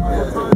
Yeah.